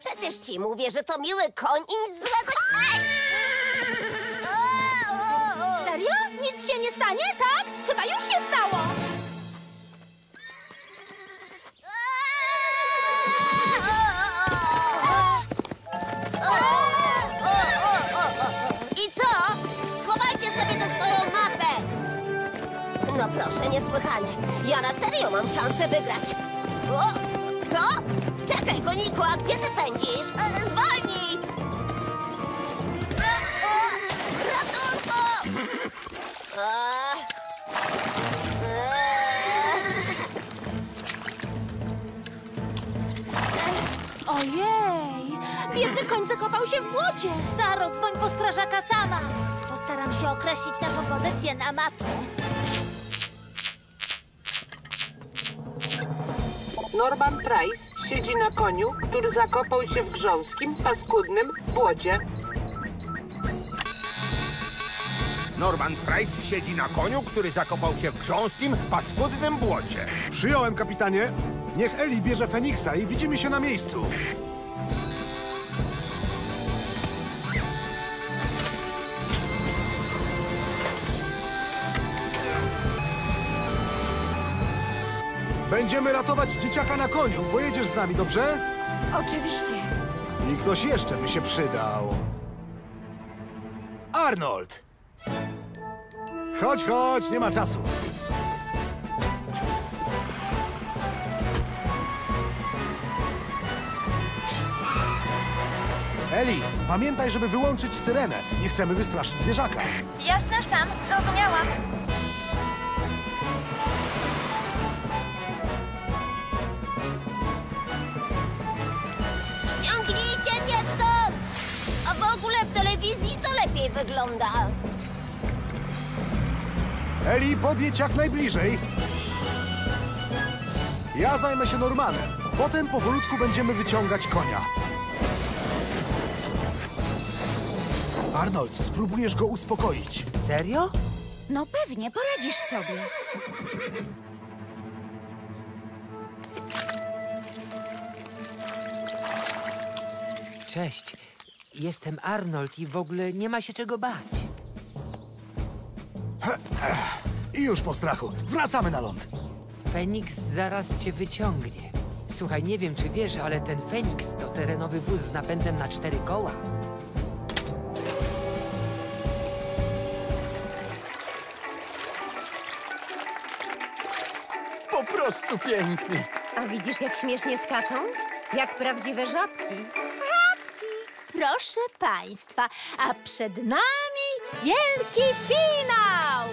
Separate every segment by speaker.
Speaker 1: Przecież ci mówię, że to miły koń i nic złego się...
Speaker 2: Serio? Nic się nie stanie, tak? Chyba już się stało.
Speaker 1: I co? Schowajcie sobie tę swoją mapę! No proszę, niesłychane. Ja na serio mam szansę wygrać. O, co? Czekaj, koniku, a gdzie ty pędzisz? E, Zwolnij! E, o, Ratunku! E, e.
Speaker 2: Ojej, biedny koń zakopał się w błocie.
Speaker 3: Saro, dzwoń po strażaka sama. Postaram się określić naszą pozycję na mapie.
Speaker 4: Norman Price siedzi na koniu, który zakopał się w grząskim, paskudnym błocie.
Speaker 5: Norman Price siedzi na koniu, który zakopał się w grząskim, paskudnym błocie.
Speaker 6: Przyjąłem, kapitanie. Niech Eli bierze Feniksa i widzimy się na miejscu. Będziemy ratować dzieciaka na koniu. Pojedziesz z nami, dobrze?
Speaker 2: Oczywiście.
Speaker 6: I ktoś jeszcze by się przydał. Arnold! Chodź, chodź, nie ma czasu. Eli, pamiętaj, żeby wyłączyć syrenę. Nie chcemy wystraszyć zwierzaka.
Speaker 2: Jasne, sam. Zrozumiałam.
Speaker 1: Wygląda.
Speaker 6: Eli, podjedź jak najbliżej. Ja zajmę się Normanem. Potem powolutku będziemy wyciągać konia. Arnold, spróbujesz go uspokoić.
Speaker 7: Serio?
Speaker 2: No pewnie, poradzisz sobie.
Speaker 7: Cześć. Jestem Arnold i w ogóle nie ma się czego bać.
Speaker 6: I już po strachu. Wracamy na ląd.
Speaker 7: Feniks zaraz cię wyciągnie. Słuchaj, nie wiem czy wiesz, ale ten Feniks to terenowy wóz z napędem na cztery koła.
Speaker 8: Po prostu piękny.
Speaker 3: A widzisz, jak śmiesznie skaczą? Jak prawdziwe żabki.
Speaker 2: Proszę państwa, a przed nami wielki finał!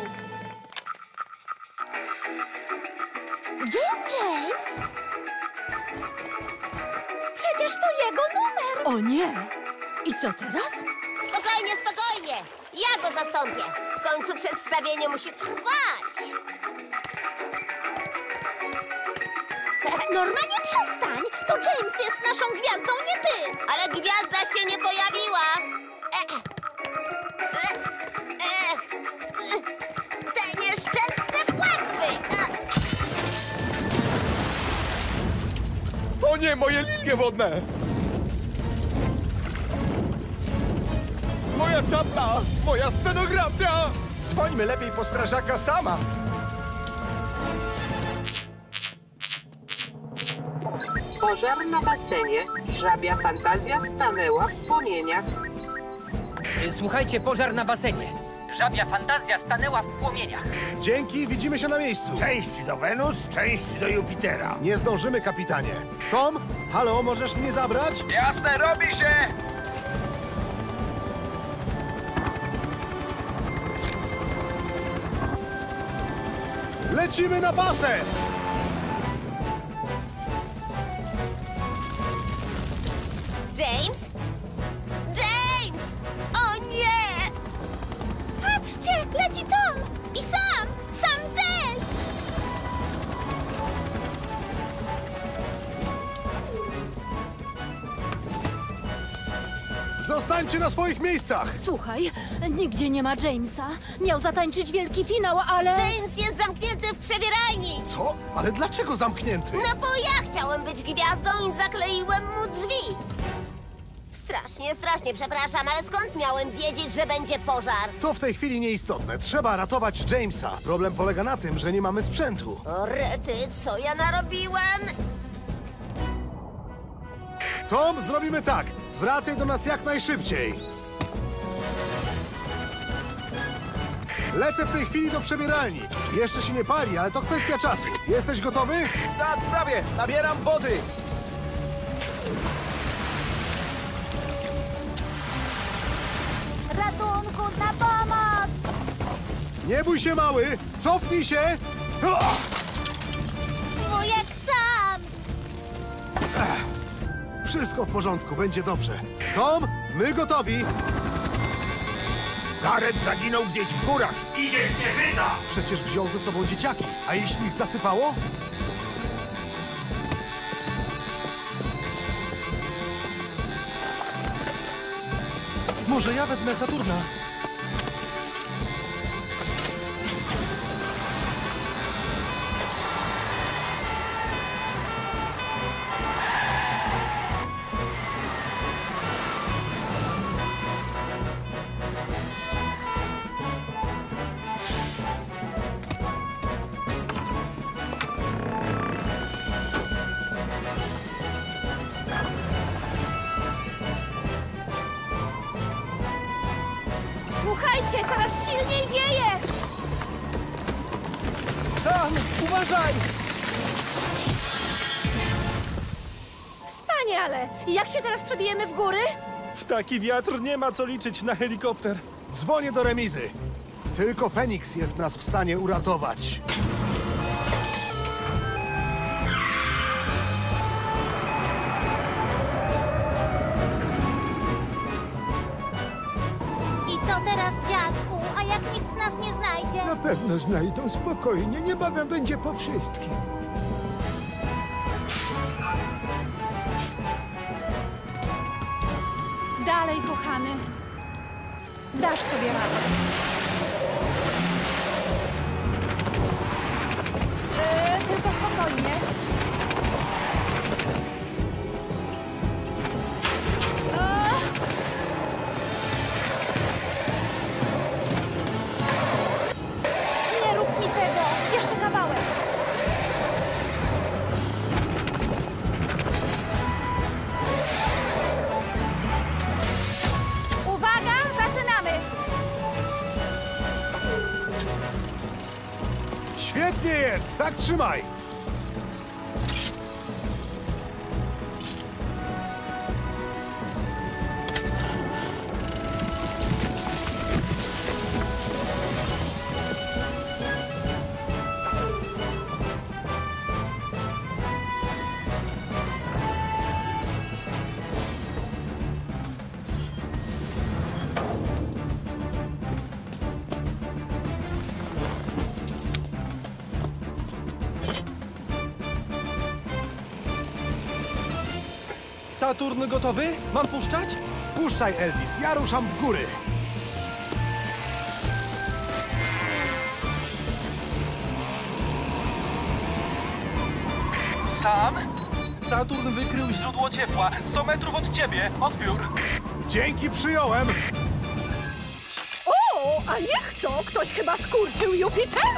Speaker 2: Gdzie jest James?
Speaker 3: Przecież to jego numer.
Speaker 2: O nie! I co teraz?
Speaker 1: Spokojnie, spokojnie! Ja go zastąpię. W końcu przedstawienie musi trwać.
Speaker 2: Normanie, przestań! To James jest naszą gwiazdą, nie ty!
Speaker 1: Ale gwiazda się nie pojawiła. E, e, e, e, te nieszczęsne płetwy! E,
Speaker 8: O nie, moje lilie wodne! Moja czapla! Moja scenografia! Dzwońmy lepiej po strażaka sama!
Speaker 4: Pożar na basenie. Żabia fantazja stanęła w płomieniach.
Speaker 7: Słuchajcie, pożar na basenie. Żabia fantazja stanęła w płomieniach.
Speaker 6: Dzięki, widzimy się na miejscu.
Speaker 5: Część do Wenus, część do Jupitera.
Speaker 6: Nie zdążymy, kapitanie. Tom, halo, możesz mnie zabrać?
Speaker 8: Jasne, robi się!
Speaker 6: Lecimy na basen!
Speaker 1: James? James! O nie!
Speaker 2: Patrzcie, leci Tom! I sam! Sam też!
Speaker 6: Zostańcie na swoich miejscach!
Speaker 2: Słuchaj, nigdzie nie ma Jamesa. Miał zatańczyć wielki finał, ale...
Speaker 1: James jest zamknięty w przebieralni.
Speaker 6: Co? Ale dlaczego zamknięty?
Speaker 1: No bo ja chciałem być gwiazdą i zakleiłem mu drzwi. Strasznie, strasznie przepraszam, ale skąd miałem wiedzieć, że będzie pożar?
Speaker 6: To w tej chwili nieistotne. Trzeba ratować Jamesa. Problem polega na tym, że nie mamy sprzętu.
Speaker 1: O rety, co ja narobiłem?
Speaker 6: Tom, zrobimy tak. Wracaj do nas jak najszybciej. Lecę w tej chwili do przebieralni. Jeszcze się nie pali, ale to kwestia czasu. Jesteś gotowy?
Speaker 8: Tak, prawie. Nabieram wody.
Speaker 3: Ratunku, na pomoc!
Speaker 6: Nie bój się, mały. Cofnij się.
Speaker 3: Wujek sam!
Speaker 6: Wszystko w porządku, będzie dobrze. Tom, my gotowi.
Speaker 5: Gareth zaginął gdzieś w górach. Idzie śnieżyca!
Speaker 6: Przecież wziął ze sobą dzieciaki. A jeśli ich zasypało?
Speaker 8: Może ja wezmę Saturna? Taki wiatr nie ma co liczyć na helikopter.
Speaker 6: Dzwonię do remizy. Tylko Feniks jest nas w stanie uratować.
Speaker 3: I co teraz, dziadku? A jak nikt nas nie znajdzie?
Speaker 9: Na pewno znajdą spokojnie, niebawem będzie po wszystkim.
Speaker 10: Dasz sobie radę.
Speaker 6: Trzymaj.
Speaker 8: Saturn gotowy? Mam puszczać?
Speaker 6: Puszczaj, Elvis, ja ruszam w góry.
Speaker 11: Sam? Saturn wykrył źródło ciepła. 100 metrów od ciebie. Odbiór.
Speaker 6: Dzięki, przyjąłem.
Speaker 10: O, a niech to! Ktoś chyba skurczył Jupitera!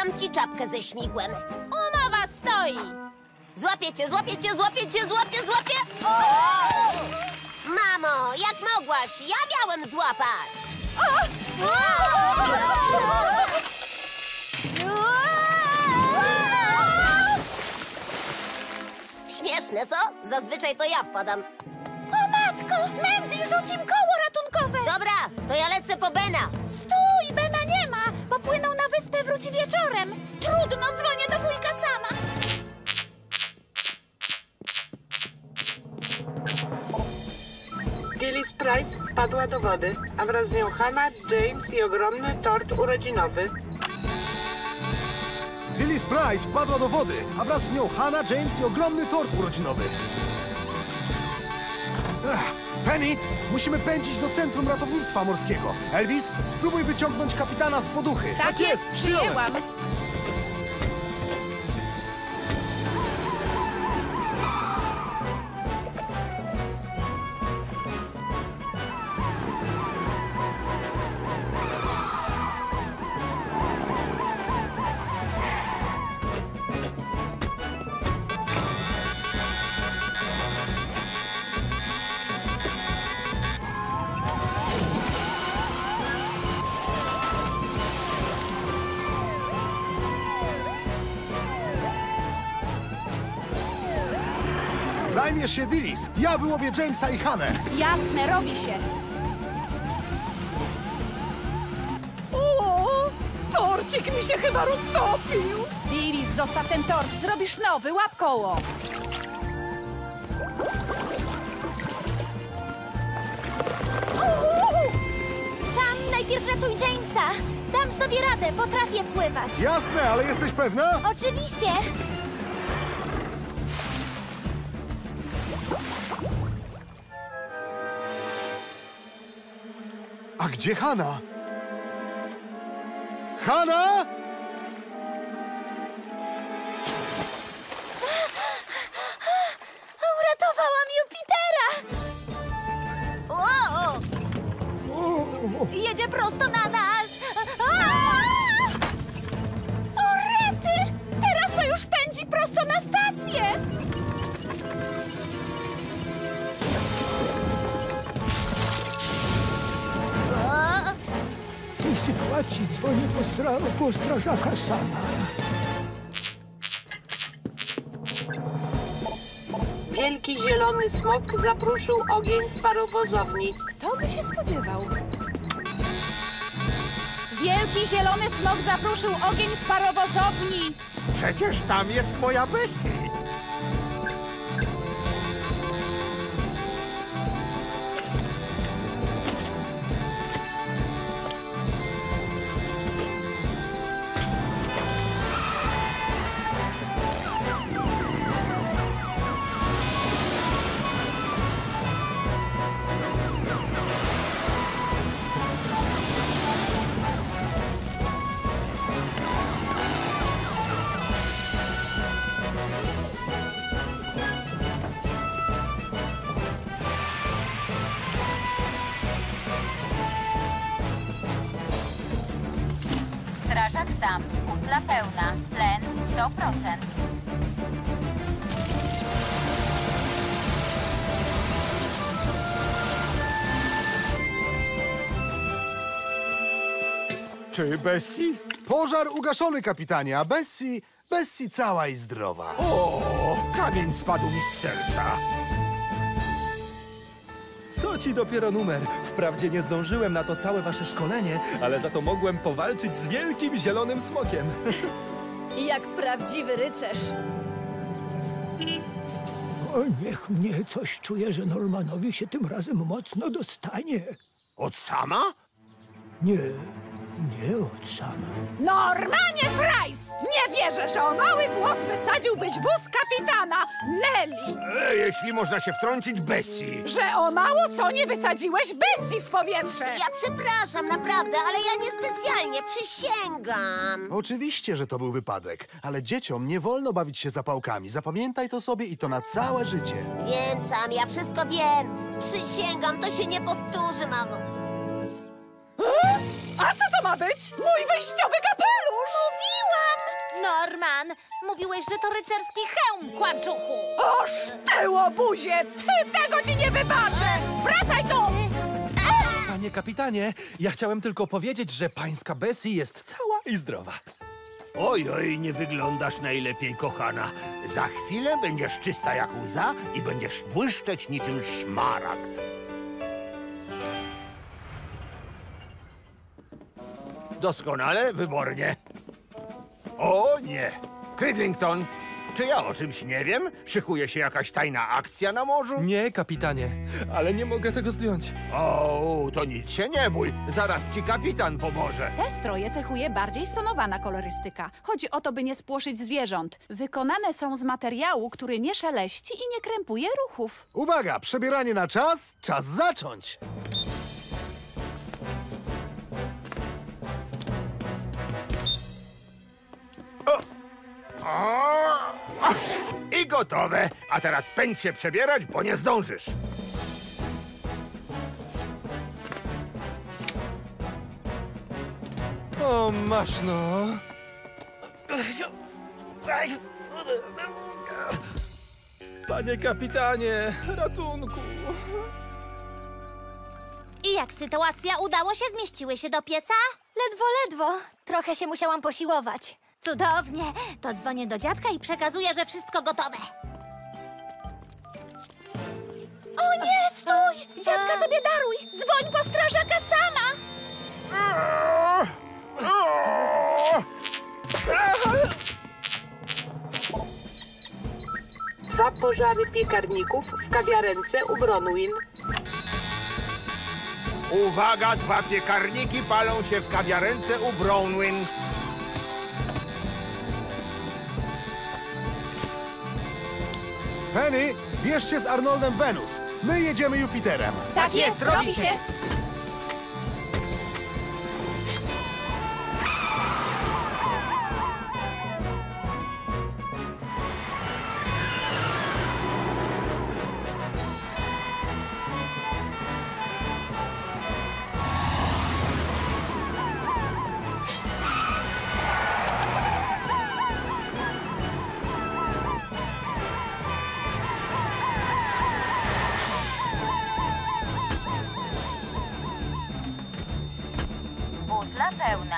Speaker 1: Oddam ci czapkę ze śmigłem.
Speaker 10: Umowa stoi!
Speaker 1: Złapię cię, złapię cię, złapię złapię. O! Mamo, jak mogłaś? Ja miałem złapać. Śmieszne, co? Zazwyczaj to ja wpadam.
Speaker 10: O matko! Mandy, rzuć im koło ratunkowe!
Speaker 1: Dobra, to ja lecę po Bena.
Speaker 10: Stój! Popłynął na wyspę, wróci wieczorem! Trudno, dzwonię do wujka sama!
Speaker 4: Gilly Phyllis Price wpadła do wody, a wraz z nią Hannah, James i ogromny tort urodzinowy.
Speaker 6: Phyllis Price wpadła do wody, a wraz z nią Hannah, James i ogromny tort urodzinowy. Penny, musimy pędzić do Centrum Ratownictwa Morskiego. Elvis, spróbuj wyciągnąć kapitana z poduchy.
Speaker 10: Tak jest, przyjęłam.
Speaker 6: Dillis, ja wyłowię Jamesa i Hannę.
Speaker 10: Jasne, robi się. O, torcik mi się chyba roztopił. Iris, zostaw ten tort, zrobisz nowy, łap koło.
Speaker 3: Sam najpierw ratuj Jamesa. Dam sobie radę, potrafię pływać.
Speaker 6: Jasne, ale jesteś pewna?
Speaker 3: Oczywiście.
Speaker 6: Gdzie Hanna? Hanna?
Speaker 9: W
Speaker 4: parowozowni.
Speaker 10: Kto by się spodziewał? Wielki zielony smok zapruszył ogień w parowozowni.
Speaker 5: Przecież tam jest moja Bessie.
Speaker 12: Butla pełna. Tlen 100%.
Speaker 5: Czy Bessie?
Speaker 6: Pożar ugaszony, kapitanie, a Bessie, Bessie cała i zdrowa.
Speaker 5: O, kamień spadł mi z serca.
Speaker 11: Ci dopiero numer. Wprawdzie nie zdążyłem na to całe wasze szkolenie, ale za to mogłem powalczyć z wielkim zielonym smokiem.
Speaker 10: Jak prawdziwy rycerz.
Speaker 9: O, niech mnie coś czuje, że Normanowi się tym razem mocno dostanie.
Speaker 5: Od sama?
Speaker 9: Nie, nie od sama.
Speaker 10: Normanie Price! Nie wierzę, że o mały włos wysadziłbyś wóz kapitana Nelly!
Speaker 5: E, jeśli można się wtrącić, Bessie.
Speaker 10: Że o mało co nie wysadziłeś Bessie w powietrze!
Speaker 1: Ja przepraszam, naprawdę, ale ja niespecjalnie, przysięgam.
Speaker 6: Oczywiście, że to był wypadek, ale dzieciom nie wolno bawić się zapałkami. Zapamiętaj to sobie i to na całe życie.
Speaker 1: Wiem sam, ja wszystko wiem. Przysięgam, to się nie powtórzy, mamo.
Speaker 10: A co to ma być? Mój wyjściowy kapelusz!
Speaker 3: Mówiłam! Norman, mówiłeś, że to rycerski hełm, kłamczuchu.
Speaker 10: Oż tyło buzie! Ty tego ci nie wybaczę! Wracaj tu!
Speaker 11: Panie kapitanie, ja chciałem tylko powiedzieć, że pańska Bessie jest cała i zdrowa.
Speaker 5: Oj, oj, nie wyglądasz najlepiej, kochana. Za chwilę będziesz czysta jak łza i będziesz błyszczeć niczym szmaragd. Doskonale, wybornie. O nie! Cridlington, Czy ja o czymś nie wiem? Szykuje się jakaś tajna akcja na morzu?
Speaker 11: Nie, kapitanie, ale nie mogę tego zdjąć.
Speaker 5: O, to nic się nie bój. Zaraz ci kapitan pomoże.
Speaker 10: Te stroje cechuje bardziej stonowana kolorystyka. Chodzi o to, by nie spłoszyć zwierząt. Wykonane są z materiału, który nie szeleści i nie krępuje ruchów.
Speaker 6: Uwaga, przebieranie na czas, czas zacząć.
Speaker 5: I gotowe. A teraz pędź się przebierać, bo nie zdążysz.
Speaker 11: O, masz no. Panie kapitanie, ratunku.
Speaker 3: I jak sytuacja? Udało się? Zmieściły się do pieca? Ledwo, ledwo. Trochę się musiałam posiłować. Cudownie. To dzwonię do dziadka i przekazuję, że wszystko gotowe.
Speaker 10: O nie, stój! Dziadka sobie daruj! Dzwoń po strażaka sama!
Speaker 4: Dwa pożary piekarników w kawiarence u Bronwyn.
Speaker 5: Uwaga, dwa piekarniki palą się w kawiarence u Brownwyn.
Speaker 6: Penny, bierzcie z Arnoldem Wenus. My jedziemy Jupiterem.
Speaker 10: Tak jest, robi się!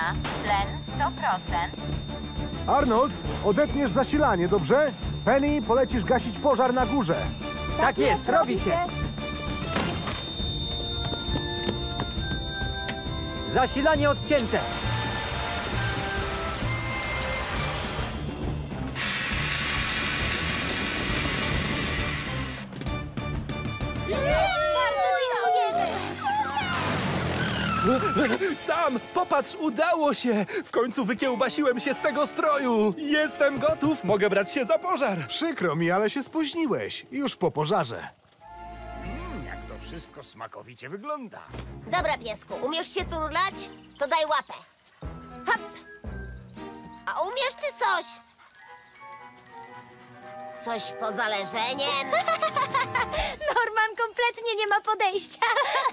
Speaker 12: Pełna. Tlen 100%.
Speaker 6: Arnold, odetniesz zasilanie, dobrze? Penny, polecisz gasić pożar na górze.
Speaker 7: Tak jest, robi się. Zasilanie odcięte.
Speaker 11: Sam, popatrz, udało się! W końcu wykiełbasiłem się z tego stroju! Jestem gotów, mogę brać się za pożar!
Speaker 6: Przykro mi, ale się spóźniłeś. Już po pożarze.
Speaker 5: Mm, jak to wszystko smakowicie wygląda.
Speaker 1: Dobra, piesku, umiesz się turlać? To daj łapę. Hop! A umiesz ty coś? Coś poza leżeniem?
Speaker 3: Norman kompletnie nie ma podejścia.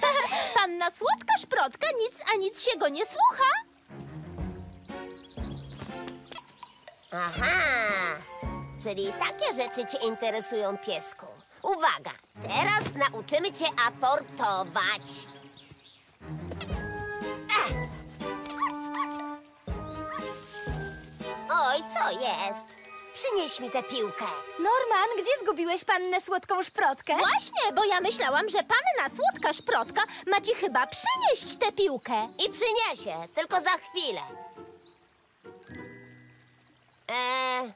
Speaker 2: Panna słodka szprotka, nic a nic się go nie słucha.
Speaker 1: Aha! Czyli takie rzeczy cię interesują, piesku. Uwaga! Teraz nauczymy cię aportować. Oj, co jest? Przynieś mi tę piłkę.
Speaker 3: Norman, gdzie zgubiłeś pannę słodką szprotkę?
Speaker 2: Właśnie, bo ja myślałam, że panna słodka szprotka ma ci chyba przynieść tę piłkę.
Speaker 1: I przyniesie, tylko za chwilę. Eee,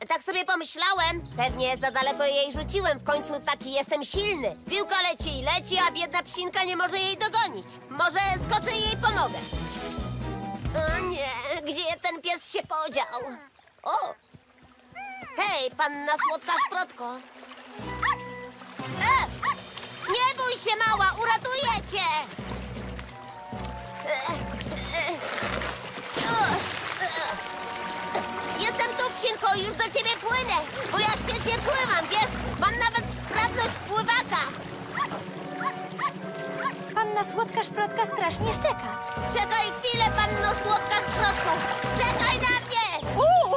Speaker 1: e, tak sobie pomyślałem. Pewnie za daleko jej rzuciłem. W końcu taki jestem silny. Piłka leci i leci, a biedna psinka nie może jej dogonić. Może skoczę i jej pomogę. O nie, gdzie ten pies się podział? O! Hej, panna słodka szprotko. E! Nie bój się, mała, uratuję cię! E, e, e. Jestem tu, psinko, już do ciebie płynę, bo ja świetnie pływam, wiesz? Mam nawet sprawność pływaka.
Speaker 3: Panna słodka szprotka strasznie szczeka.
Speaker 1: Czekaj chwilę, panno słodka szprotko. Czekaj na mnie!
Speaker 10: O!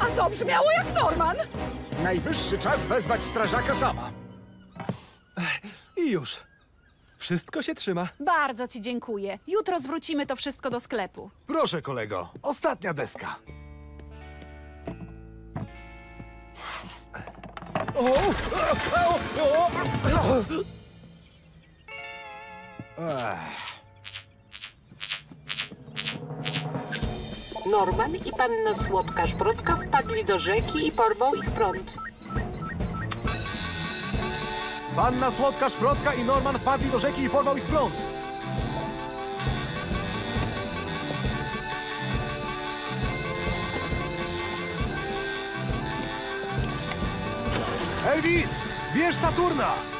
Speaker 10: A to brzmiało jak Norman!
Speaker 8: Najwyższy czas wezwać strażaka sama.
Speaker 11: I już. Wszystko się trzyma.
Speaker 10: Bardzo ci dziękuję. Jutro zwrócimy to wszystko do sklepu.
Speaker 6: Proszę, kolego, ostatnia deska.
Speaker 11: O! O! O! O!
Speaker 6: Ech.
Speaker 4: Norman i panna Słodka Szprotka wpadli do rzeki i porwał ich prąd.
Speaker 6: Panna Słodka Szprotka i Norman wpadli do rzeki i porwał ich prąd. Elvis, bierz Saturna!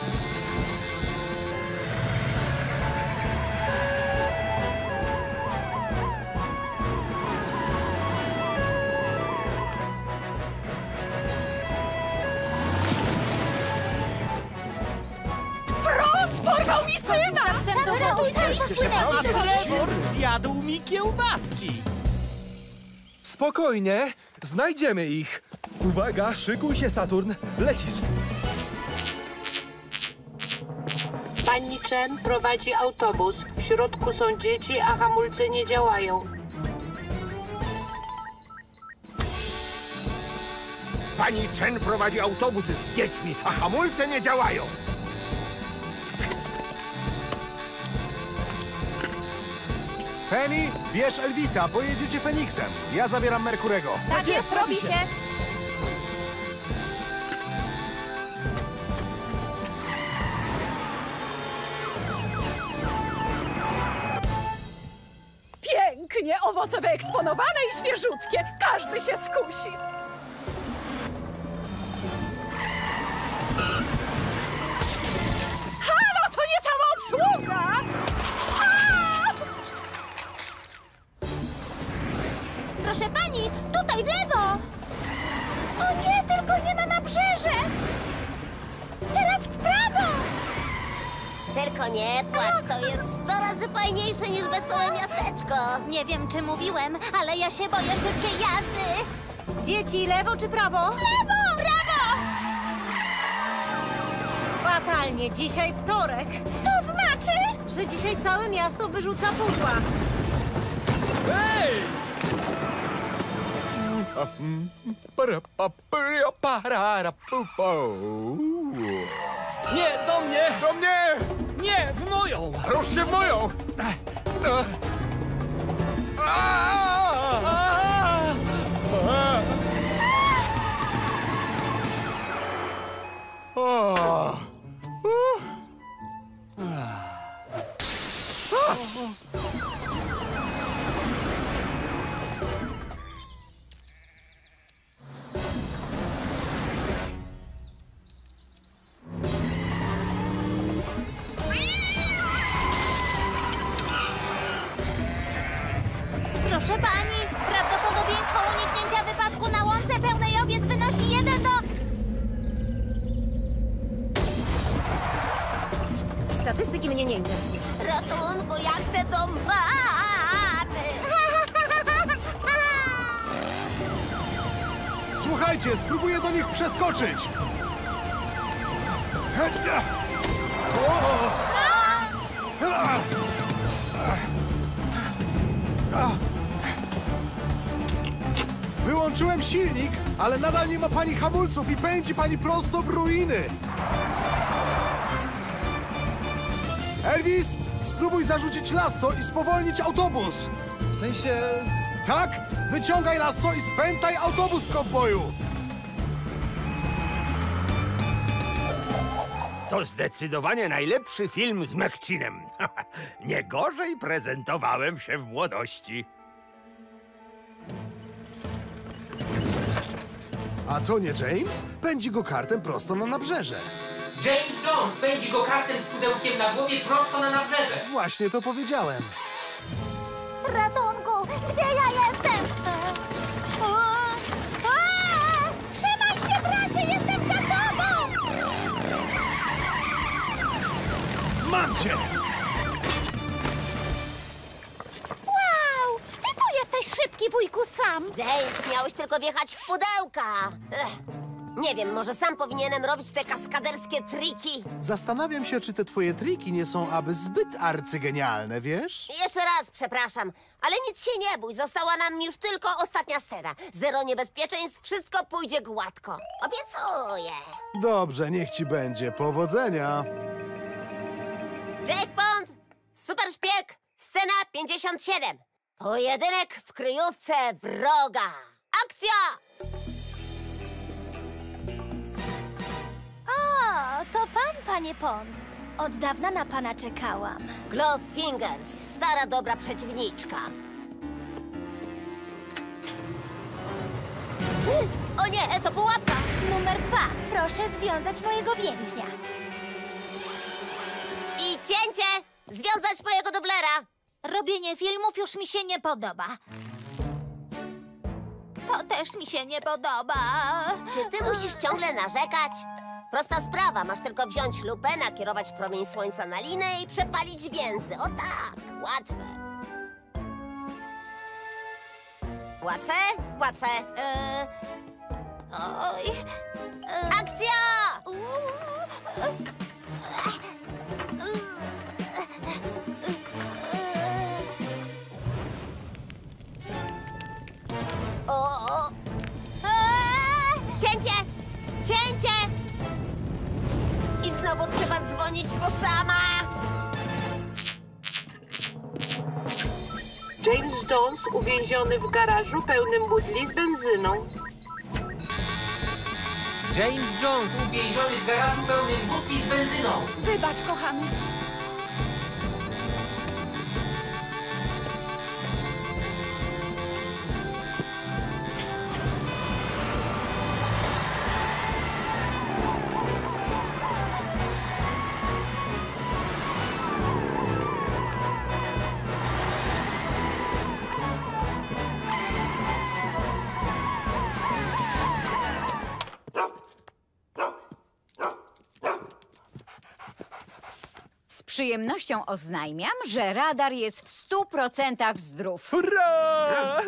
Speaker 13: Zjadł mi kiełbaski.
Speaker 11: Spokojnie, znajdziemy ich. Uwaga, szykuj się, Saturn. Lecisz.
Speaker 4: Pani Chen prowadzi autobus. W środku są dzieci, a hamulce nie działają.
Speaker 5: Pani Chen prowadzi autobus z dziećmi, a hamulce nie działają.
Speaker 6: Penny, bierz Elvisa, pojedziecie Feniksem. Ja zabieram Merkurego.
Speaker 10: Tak jest, robi się! Pięknie, owoce wyeksponowane i świeżutkie. Każdy się skusi.
Speaker 2: O nie, tylko nie na nabrzeże! Teraz w prawo!
Speaker 1: Tylko nie płacz, to jest sto razy fajniejsze niż wesołe miasteczko.
Speaker 3: Nie wiem, czy mówiłem, ale ja się boję szybkiej jazdy. Dzieci, lewo czy prawo?
Speaker 2: Lewo! Prawo!
Speaker 3: Fatalnie, dzisiaj wtorek.
Speaker 2: To znaczy?
Speaker 3: Że dzisiaj całe miasto wyrzuca pudła.
Speaker 11: Hej!
Speaker 13: Nie, do mnie!
Speaker 11: Do mnie!
Speaker 13: Nie, w moją!
Speaker 11: Rusz się w moją!
Speaker 3: Proszę pani
Speaker 6: hamulców i pędzi pani prosto w ruiny. Elvis, spróbuj zarzucić lasso i spowolnić autobus.
Speaker 11: W sensie...
Speaker 6: Tak? Wyciągaj lasso i spętaj autobus, kowboju!
Speaker 5: To zdecydowanie najlepszy film z Mekcinem. Nie gorzej prezentowałem się w młodości.
Speaker 6: A to nie James? Pędzi go kartem prosto na nabrzeże.
Speaker 7: James Jones pędzi go kartem z pudełkiem na głowie prosto na nabrzeże.
Speaker 6: Właśnie to powiedziałem.
Speaker 2: Ratunku, szybki, wujku Sam.
Speaker 1: James, miałeś tylko wjechać w pudełka. Ech. Nie wiem, może sam powinienem robić te kaskaderskie triki.
Speaker 6: Zastanawiam się, czy te twoje triki nie są aby zbyt arcygenialne, wiesz?
Speaker 1: Jeszcze raz przepraszam, ale nic się nie bój. Została nam już tylko ostatnia scena. Zero niebezpieczeństw, wszystko pójdzie gładko. Obiecuję.
Speaker 6: Dobrze, niech ci będzie. Powodzenia.
Speaker 1: Jake Bond, super szpieg, scena 57. Pojedynek w kryjówce wroga. Akcja!
Speaker 2: O, to pan, panie Pond. Od dawna na pana czekałam.
Speaker 1: Glove Fingers, stara dobra przeciwniczka. O nie, to pułapka!
Speaker 2: Numer dwa. Proszę związać mojego więźnia.
Speaker 1: I cięcie! Związać mojego dublera!
Speaker 3: Robienie filmów już mi się nie podoba. To też mi się nie podoba.
Speaker 1: Czy ty musisz ciągle narzekać? Prosta sprawa, masz tylko wziąć lupę, nakierować promień słońca na linę i przepalić więzy. O tak, łatwe. Łatwe? Łatwe.
Speaker 3: E, oj. e,
Speaker 1: Akcja! O, o. Eee! Cięcie! Cięcie! I znowu trzeba dzwonić po sama!
Speaker 4: James Jones uwięziony w garażu pełnym butli z benzyną.
Speaker 7: James Jones uwięziony w garażu pełnym butli z benzyną.
Speaker 10: Wybacz, kochany.
Speaker 14: Przyjemnością oznajmiam, że radar jest w stu procentach zdrów.
Speaker 11: Hurra!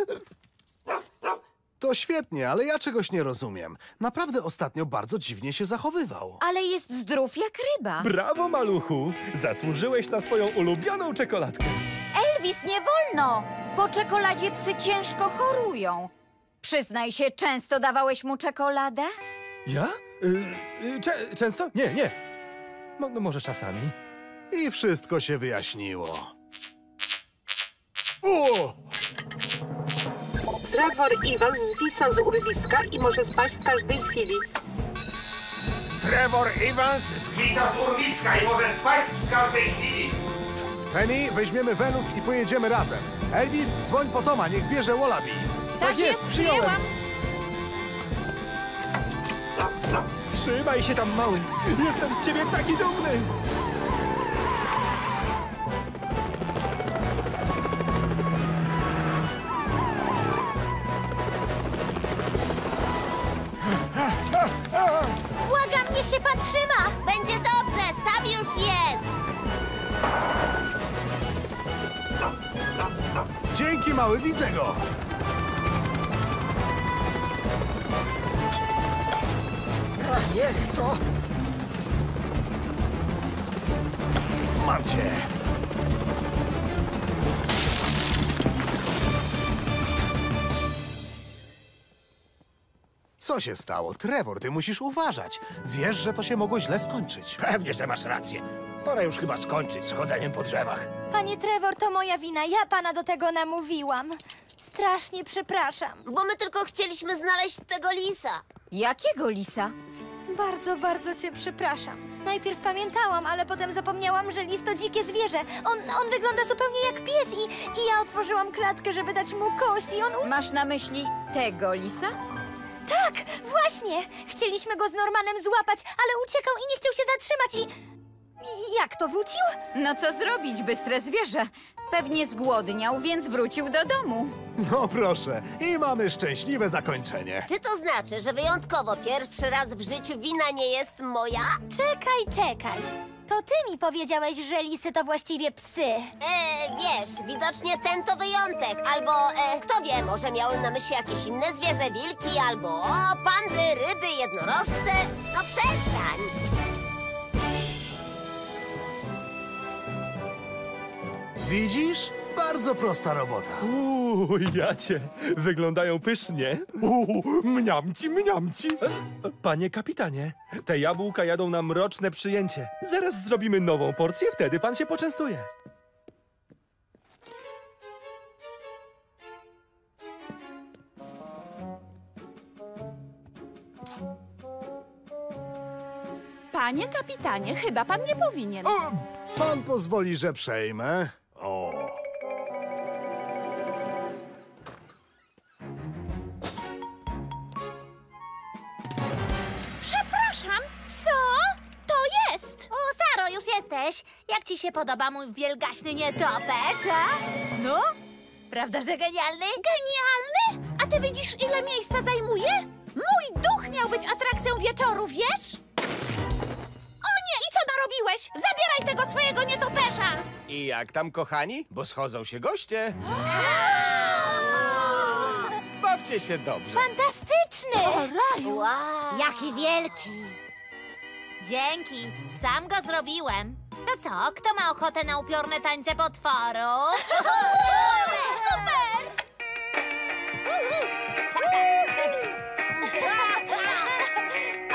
Speaker 6: To świetnie, ale ja czegoś nie rozumiem. Naprawdę ostatnio bardzo dziwnie się zachowywał.
Speaker 14: Ale jest zdrów jak ryba.
Speaker 11: Brawo, maluchu! Zasłużyłeś na swoją ulubioną czekoladkę.
Speaker 14: Elvis, nie wolno! Po czekoladzie psy ciężko chorują. Przyznaj się, często dawałeś mu czekoladę?
Speaker 11: Ja? Y, y, często? Nie, nie. Mo- no może czasami.
Speaker 6: I wszystko się wyjaśniło.
Speaker 11: O!
Speaker 4: Trevor Evans zwisa z urwiska i może spaść w każdej chwili.
Speaker 5: Trevor Evans zwisa z urwiska i może spać w każdej chwili.
Speaker 6: Penny, weźmiemy Wenus i pojedziemy razem. Elvis, dzwoń po Toma, niech bierze Wallaby.
Speaker 11: Tak jest, przyjąłem. Trzymaj się tam, mały. Jestem z ciebie taki dumny.
Speaker 2: Niech się pan trzyma!
Speaker 1: Będzie dobrze, sam już jest!
Speaker 6: Dzięki, mały, widzę go.
Speaker 9: Niech to!
Speaker 6: Mam cię. Co się stało? Trevor, ty musisz uważać. Wiesz, że to się mogło źle skończyć.
Speaker 5: Pewnie, że masz rację. Pora już chyba skończyć z chodzeniem po drzewach.
Speaker 2: Panie Trevor, to moja wina. Ja pana do tego namówiłam. Strasznie przepraszam.
Speaker 1: Bo my tylko chcieliśmy znaleźć tego lisa.
Speaker 14: Jakiego lisa?
Speaker 2: Bardzo, bardzo cię przepraszam. Najpierw pamiętałam, ale potem zapomniałam, że lis to dzikie zwierzę. On, on wygląda zupełnie jak pies i, i ja otworzyłam klatkę, żeby dać mu kość i on... U...
Speaker 14: Masz na myśli tego lisa?
Speaker 2: Tak, właśnie! Chcieliśmy go z Normanem złapać, ale uciekał i nie chciał się zatrzymać i... i jak to wrócił?
Speaker 14: No co zrobić, bystre zwierzę? Pewnie zgłodniał, więc wrócił do domu.
Speaker 6: No proszę, i mamy szczęśliwe zakończenie.
Speaker 1: Czy to znaczy, że wyjątkowo pierwszy raz w życiu wina nie jest moja?
Speaker 2: Czekaj, czekaj. To ty mi powiedziałeś, że lisy to właściwie psy.
Speaker 1: E, wiesz, widocznie ten to wyjątek. Albo, e, kto wie, może miałem na myśli jakieś inne zwierzę, wilki, albo o, pandy, ryby, jednorożce. No przestań!
Speaker 6: Widzisz? Bardzo prosta robota.
Speaker 11: Uuu, jacie, wyglądają pysznie. Uuu, mniamci, mniamci. Panie kapitanie, te jabłka jadą na mroczne przyjęcie. Zaraz zrobimy nową porcję, wtedy pan się poczęstuje.
Speaker 10: Panie kapitanie, chyba pan nie powinien.
Speaker 6: O, pan pozwoli, że przejmę.
Speaker 3: Ci się podoba mój wielgaśny nietoperz, a? No? Prawda, że genialny?
Speaker 10: Genialny? A ty widzisz, ile miejsca zajmuje? Mój duch miał być atrakcją wieczoru, wiesz? O nie, i co narobiłeś? Zabieraj tego swojego nietoperza!
Speaker 8: I jak tam, kochani? Bo schodzą się goście. Bawcie się dobrze.
Speaker 3: Fantastyczny! O, raju! Jaki wielki! Dzięki, sam go zrobiłem. To co, kto ma ochotę na upiorne tańce potworów? Super!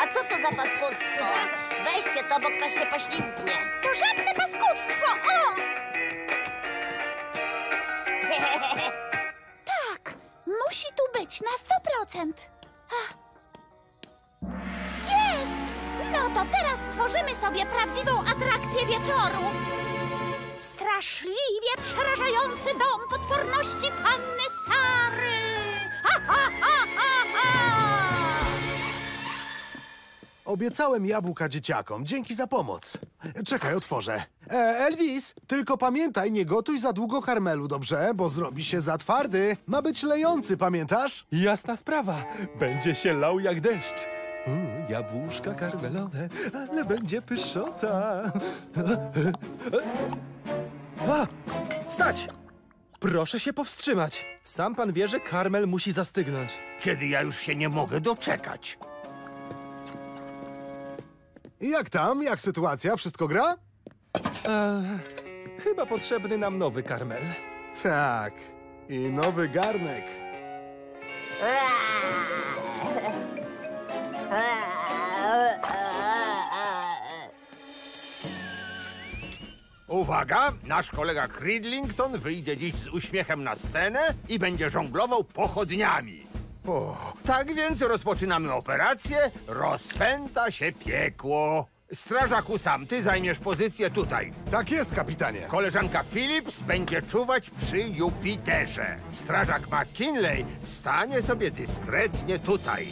Speaker 1: A co to za paskudztwo? Weźcie to, bo ktoś się poślizgnie.
Speaker 10: To żadne paskudztwo! O! Tak, musi tu być na 100%. Ach. Jest! No to teraz stworzymy sobie prawdziwą atrakcję wieczoru. Straszliwie przerażający dom potworności panny Sary. Ha, ha, ha, ha, ha!
Speaker 6: Obiecałem jabłka dzieciakom. Dzięki za pomoc. Czekaj, otworzę. E, Elvis, tylko pamiętaj, nie gotuj za długo karmelu, dobrze? Bo zrobi się za twardy. Ma być lejący, pamiętasz?
Speaker 11: Jasna sprawa. Będzie się lał jak deszcz. U, jabłuszka karmelowe, ale będzie pyszota. A! Stać! Proszę się powstrzymać. Sam pan wie, że karmel musi zastygnąć.
Speaker 5: kiedy ja już się nie mogę doczekać.
Speaker 6: I Jak tam? Jak sytuacja? Wszystko gra?
Speaker 11: E, chyba potrzebny nam nowy karmel.
Speaker 6: Tak. I nowy garnek.
Speaker 5: Uwaga, nasz kolega Cridlington wyjdzie dziś z uśmiechem na scenę i będzie żonglował pochodniami. O, tak więc rozpoczynamy operację Rozpęta się piekło. Strażaku sam, ty zajmiesz pozycję tutaj.
Speaker 6: Tak jest, kapitanie.
Speaker 5: Koleżanka Phillips będzie czuwać przy Jupiterze. Strażak McKinley stanie sobie dyskretnie tutaj.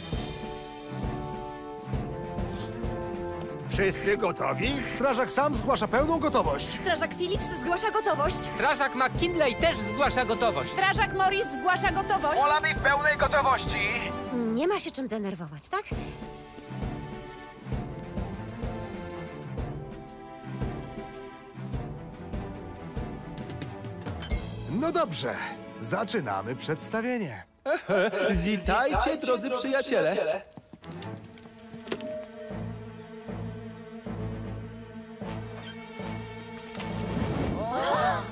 Speaker 5: Wszyscy gotowi?
Speaker 6: Strażak sam zgłasza pełną gotowość.
Speaker 2: Strażak Phillips zgłasza gotowość.
Speaker 7: Strażak McKinley też zgłasza gotowość.
Speaker 10: Strażak Morris zgłasza gotowość.
Speaker 8: Olami w pełnej gotowości.
Speaker 3: Nie ma się czym denerwować, tak?
Speaker 6: No dobrze. Zaczynamy przedstawienie.
Speaker 11: Witajcie, drodzy przyjaciele. 어.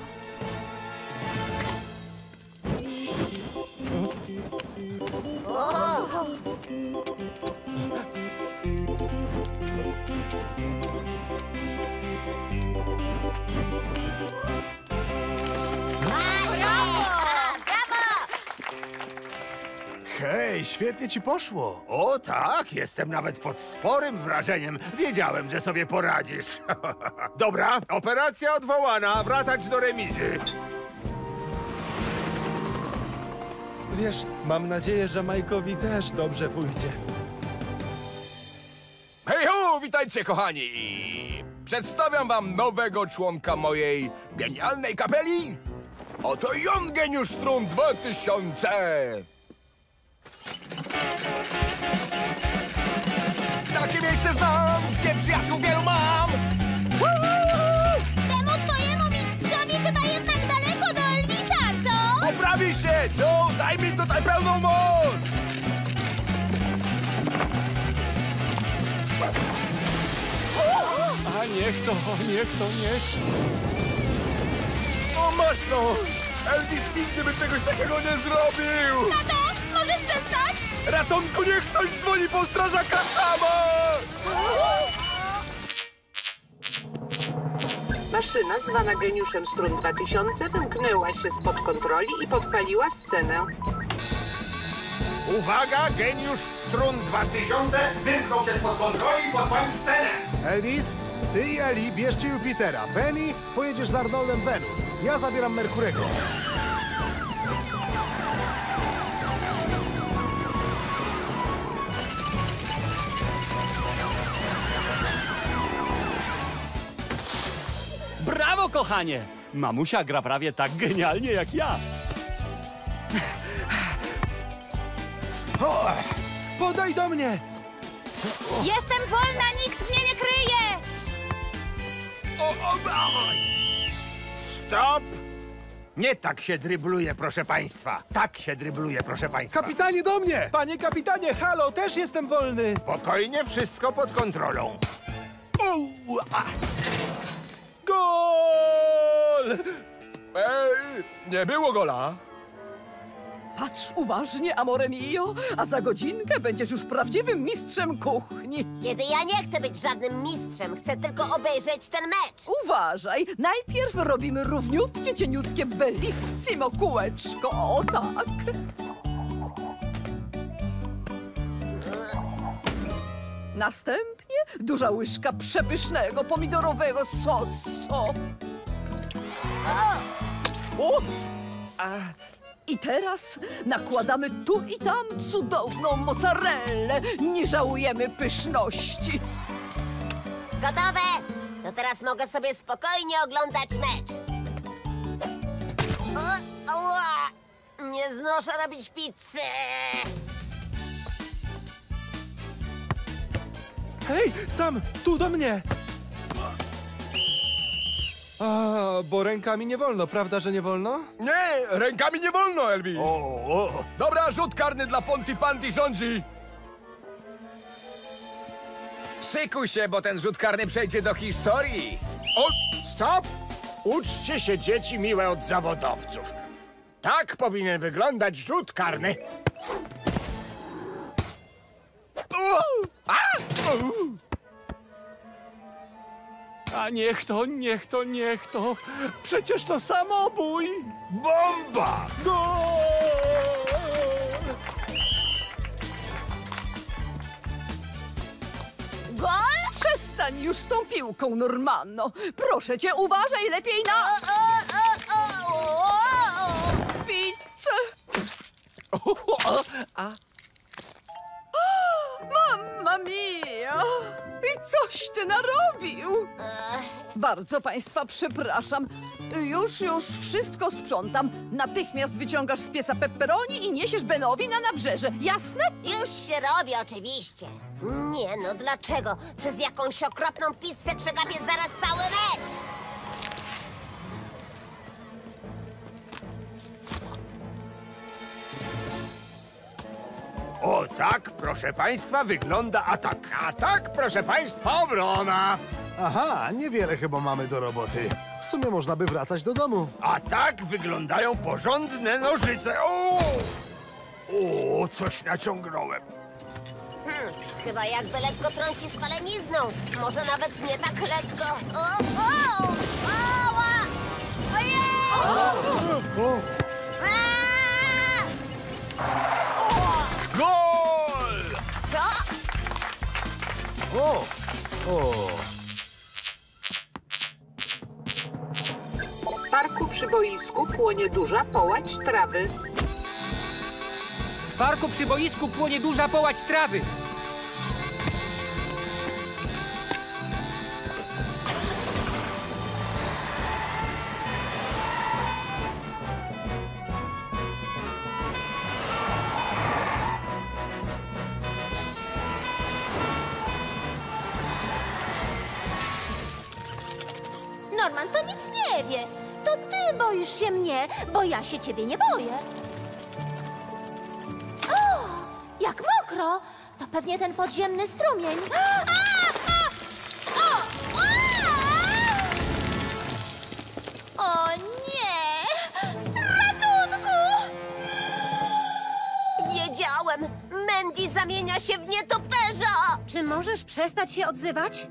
Speaker 6: Hej, świetnie ci poszło.
Speaker 5: O tak, jestem nawet pod sporym wrażeniem. Wiedziałem, że sobie poradzisz. Dobra, operacja odwołana, wracać do remizy.
Speaker 11: Wiesz, mam nadzieję, że Majkowi też dobrze pójdzie.
Speaker 8: Hej ho, witajcie kochani! Przedstawiam wam nowego członka mojej genialnej kapeli. Oto Jon Geniusz Strun 2000! Miejsce znam, gdzie przyjaciół wielu mam!
Speaker 2: Temu twojemu mistrzowi chyba jednak daleko do Elvisa, co?
Speaker 8: Poprawi się, Joe! Daj mi tutaj pełną moc!
Speaker 11: A niech to, niech to, niech O, masz no! Elvis nigdy by czegoś takiego nie zrobił!
Speaker 2: Tato, możesz przestać?
Speaker 11: Ratunku, niech ktoś dzwoni po strażaka sama!
Speaker 4: Maszyna zwana geniuszem strun 2000 wymknęła się spod kontroli i podpaliła scenę.
Speaker 5: Uwaga, geniusz strun 2000 wymknął się spod kontroli i podpalił scenę.
Speaker 6: Elvis, ty i Eli bierzcie Jupitera. Penny, pojedziesz z Arnoldem Wenus. Ja zabieram Merkurego.
Speaker 13: Brawo, kochanie! Mamusia gra prawie tak genialnie jak ja.
Speaker 11: O, podaj do mnie!
Speaker 10: Jestem wolna, nikt mnie nie kryje!
Speaker 5: Stop! Nie tak się drybluje, proszę państwa. Tak się drybluje, proszę państwa.
Speaker 6: Kapitanie, do mnie!
Speaker 11: Panie kapitanie, halo, też jestem wolny!
Speaker 5: Spokojnie, wszystko pod kontrolą.
Speaker 11: Gol!
Speaker 8: Ej, nie było gola.
Speaker 15: Patrz uważnie, amore mio, a za godzinkę będziesz już prawdziwym mistrzem kuchni.
Speaker 1: Kiedy ja nie chcę być żadnym mistrzem, chcę tylko obejrzeć ten mecz.
Speaker 15: Uważaj, najpierw robimy równiutkie, cieniutkie, bellissimo kółeczko. O tak. Następnie duża łyżka przepysznego pomidorowego sosu. O! I teraz nakładamy tu i tam cudowną mozzarellę. Nie żałujemy pyszności.
Speaker 1: Gotowe! To teraz mogę sobie spokojnie oglądać mecz. O, ała! Nie znoszę robić pizzy!
Speaker 11: Hej, Sam, tu do mnie! A, bo rękami nie wolno, prawda, że nie wolno?
Speaker 8: Nie, rękami nie wolno, Elvis. Dobra, rzut karny dla Ponty Pandy rządzi.
Speaker 16: Szykuj się, bo ten rzut karny przejdzie do historii.
Speaker 8: O,
Speaker 13: Stop! Uczcie się, dzieci miłe od zawodowców. Tak powinien wyglądać rzut karny. A niech to, niech to, niech to. Przecież to samobój.
Speaker 5: Bomba!
Speaker 13: Gol!
Speaker 1: Gol?
Speaker 15: Przestań już z tą piłką, Normanno. Proszę cię, uważaj lepiej na pizzę. Mamma mia! I coś ty narobił! Bardzo państwa przepraszam. Już, już wszystko sprzątam. Natychmiast wyciągasz z pieca pepperoni i niesiesz Benowi na nabrzeże. Jasne?
Speaker 1: Już się robi, oczywiście. Nie no, dlaczego? Przez jakąś okropną pizzę przegapię zaraz cały mecz!
Speaker 5: Tak, proszę państwa, wygląda atak.
Speaker 13: A tak, proszę państwa, obrona.
Speaker 6: Aha, niewiele chyba mamy do roboty. W sumie można by wracać do domu.
Speaker 5: A tak wyglądają porządne nożyce. O! O, coś naciągnąłem.
Speaker 1: Hmm, chyba jakby lekko trąci spalenizną. Może nawet nie tak lekko. O, o! Ała! Ojej!
Speaker 8: Gol!
Speaker 6: O! O!
Speaker 4: W parku przy boisku płonie duża połać trawy.
Speaker 7: W parku przy boisku płonie duża połać trawy.
Speaker 2: Ja się ciebie nie boję. O, jak mokro! To pewnie ten podziemny strumień. A, a, o, a! o nie! Ratunku!
Speaker 1: Wiedziałem! Mandy zamienia się w nietoperza!
Speaker 10: Czy możesz przestać się odzywać?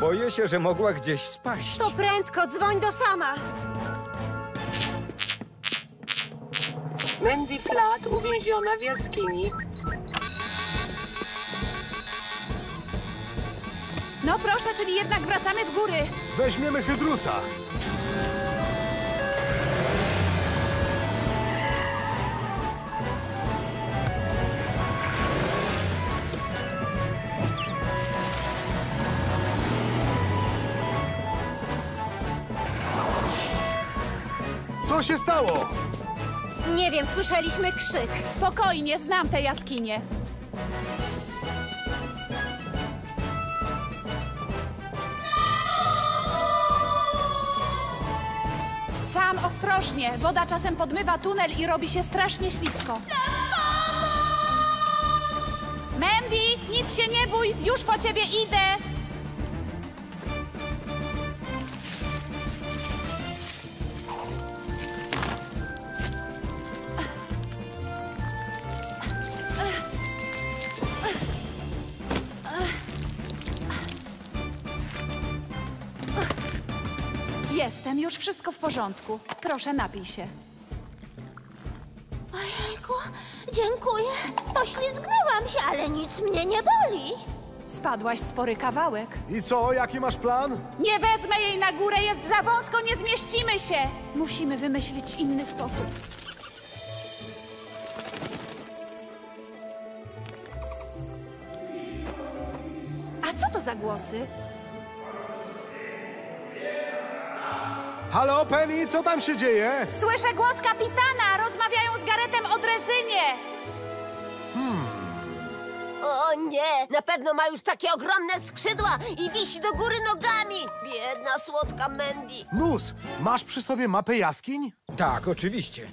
Speaker 16: Boję się, że mogła gdzieś spaść.
Speaker 10: To prędko, dzwoń do sama.
Speaker 4: Mandy Flat uwięziona w jaskini.
Speaker 10: No proszę, czyli jednak wracamy w góry.
Speaker 6: Weźmiemy Hydrusa. Co się stało?
Speaker 10: Nie wiem, słyszeliśmy krzyk. Spokojnie, znam tę jaskinię. Sam ostrożnie. Woda czasem podmywa tunel i robi się strasznie ślisko. Mandy, nic się nie bój, już po ciebie idę. Porządku. Proszę, napij się.
Speaker 1: Ojejku, dziękuję. Poślizgnęłam się, ale nic mnie nie boli.
Speaker 10: Spadłaś spory kawałek.
Speaker 6: I co, jaki masz plan?
Speaker 10: Nie wezmę jej na górę, jest za wąsko, nie zmieścimy się. Musimy wymyślić inny sposób. A co to za głosy?
Speaker 6: Halo, Penny, co tam się dzieje?
Speaker 10: Słyszę głos kapitana! Rozmawiają z Garetem o drezynie!
Speaker 1: O nie, na pewno ma już takie ogromne skrzydła i wisi do góry nogami. Biedna, słodka Mandy.
Speaker 6: Nus, masz przy sobie mapę jaskiń?
Speaker 13: Tak, oczywiście.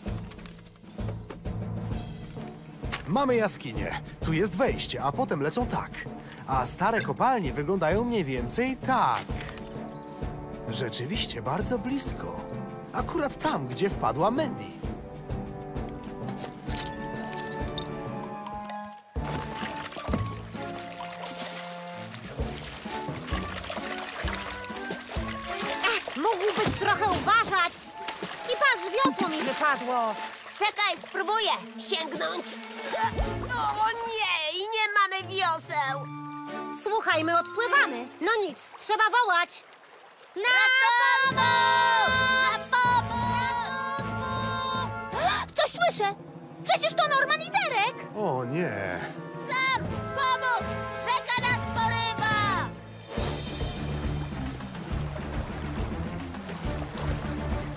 Speaker 6: Mamy jaskinię. Tu jest wejście, a potem lecą tak. A stare kopalnie wyglądają mniej więcej tak. Rzeczywiście bardzo blisko. Akurat tam, gdzie wpadła Mandy.
Speaker 1: Mógłbyś trochę uważać. I patrz, wiosło mi wypadło. Czekaj, spróbuję sięgnąć. O nie, i nie mamy wioseł. Słuchaj, my odpływamy. No nic, trzeba wołać. Na pomoc! Na pomoc!
Speaker 2: Coś słyszę! Przecież to Norman i Derek!
Speaker 6: O nie.
Speaker 1: Sam, pomóż! Rzeka nas porywa!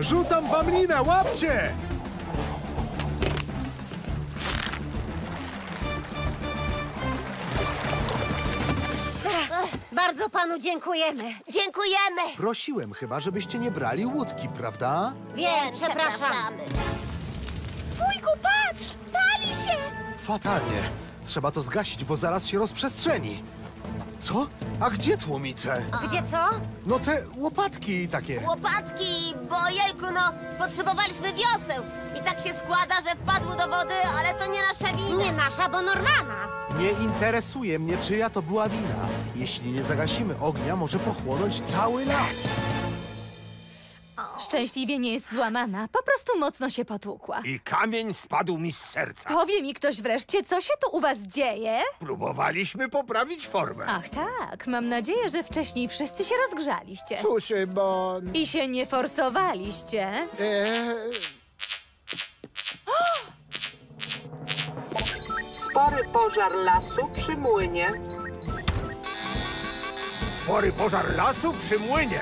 Speaker 6: Rzucam wam linę, łapcie!
Speaker 1: Bardzo panu dziękujemy. Dziękujemy.
Speaker 6: Prosiłem chyba, żebyście nie brali łódki, prawda?
Speaker 1: Wiem, przepraszamy.
Speaker 10: Wujku, patrz! Pali się!
Speaker 6: Fatalnie. Trzeba to zgasić, bo zaraz się rozprzestrzeni. Co? A gdzie tłomice?
Speaker 1: Gdzie co?
Speaker 6: No te łopatki takie.
Speaker 1: Łopatki, bo jejku, no, potrzebowaliśmy wioseł. I tak się składa, że wpadły do wody, ale to nie nasza wina. Nie nasza, bo Normana.
Speaker 6: Nie interesuje mnie, czyja to była wina. Jeśli nie zagasimy ognia, może pochłonąć cały las.
Speaker 3: Szczęśliwie nie jest złamana, po prostu mocno się potłukła.
Speaker 5: I kamień spadł mi z serca.
Speaker 3: Powie mi ktoś wreszcie, co się tu u was dzieje?
Speaker 5: Próbowaliśmy poprawić formę.
Speaker 3: Ach tak, mam nadzieję, że wcześniej wszyscy się rozgrzaliście.
Speaker 16: Cóż, bo...
Speaker 3: I się nie forsowaliście.
Speaker 16: E,
Speaker 4: Spory pożar lasu przy młynie.
Speaker 5: Spory pożar lasu przy młynie.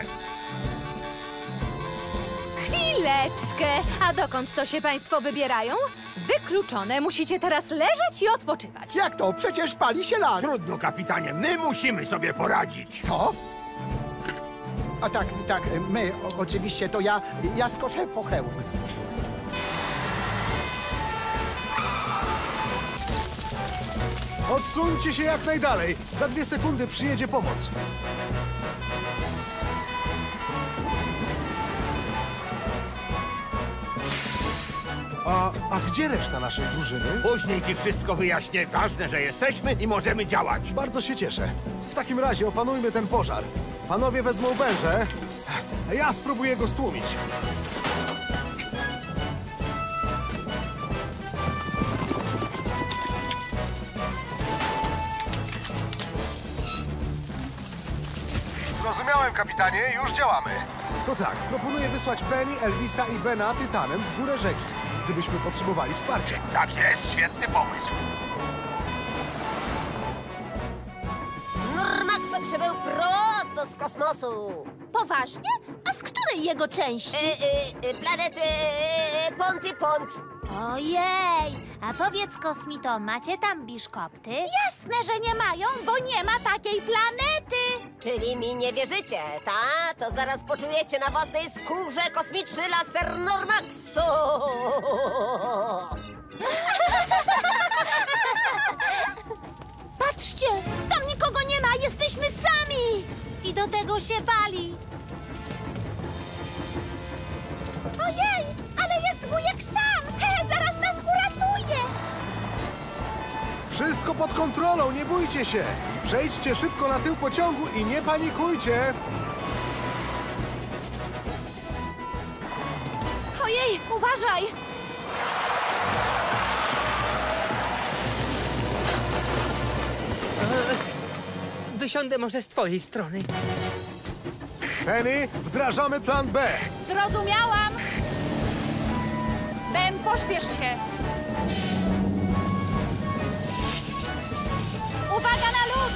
Speaker 3: Chwileczkę! A dokąd to się państwo wybierają? Wykluczone, musicie teraz leżeć i odpoczywać.
Speaker 16: Jak to? Przecież pali się las.
Speaker 5: Trudno, kapitanie, my musimy sobie poradzić.
Speaker 16: Co? A tak, tak, my, o, oczywiście, to ja, ja skoczę po hełm.
Speaker 6: Odsuńcie się jak najdalej. Za dwie sekundy przyjedzie pomoc. A, a gdzie reszta naszej drużyny?
Speaker 5: Później ci wszystko wyjaśnię. Ważne, że jesteśmy i możemy działać.
Speaker 6: Bardzo się cieszę. W takim razie opanujmy ten pożar. Panowie wezmą węże. Ja spróbuję go stłumić.
Speaker 17: Zrozumiałem, kapitanie, już działamy.
Speaker 6: To tak, proponuję wysłać Penny, Elvisa i Bena Tytanem w górę rzeki, gdybyśmy potrzebowali wsparcia.
Speaker 17: Tak jest, świetny pomysł.
Speaker 1: Normaxo przybył prosto z kosmosu.
Speaker 10: Poważnie? A z której jego części?
Speaker 1: Y, y, y, planety y, Ponty Pont.
Speaker 3: Ojej, a powiedz kosmito, macie tam biszkopty?
Speaker 10: Jasne, że nie mają, bo nie ma takiej planety.
Speaker 1: Czyli mi nie wierzycie, ta? To zaraz poczujecie na własnej skórze kosmiczny laser Normaxu.
Speaker 2: Patrzcie, tam nikogo nie ma, jesteśmy sami!
Speaker 3: I do tego się bali.
Speaker 10: Ojej, ale jest wujek sam.
Speaker 6: Wszystko pod kontrolą, nie bójcie się! Przejdźcie szybko na tył pociągu i nie panikujcie!
Speaker 2: Ojej, uważaj!
Speaker 7: Wysiądę może z twojej strony.
Speaker 6: Penny, wdrażamy plan B!
Speaker 10: Zrozumiałam. Ben, pośpiesz się. Uwaga na lód!